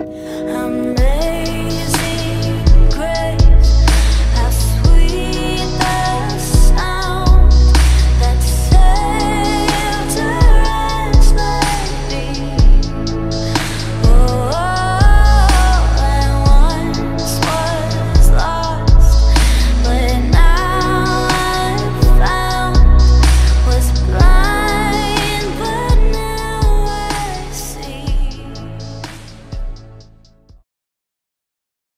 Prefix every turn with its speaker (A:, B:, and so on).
A: I'm